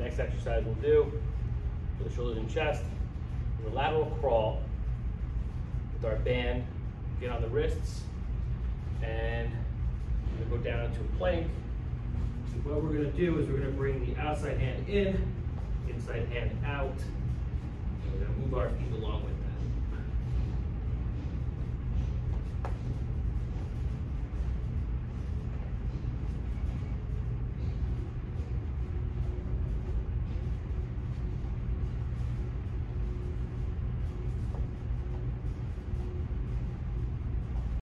Next exercise we'll do for the shoulders and chest the lateral crawl with our band. Get on the wrists and we'll go down into a plank. So what we're gonna do is we're gonna bring the outside hand in, inside hand out. And we're gonna move our feet along with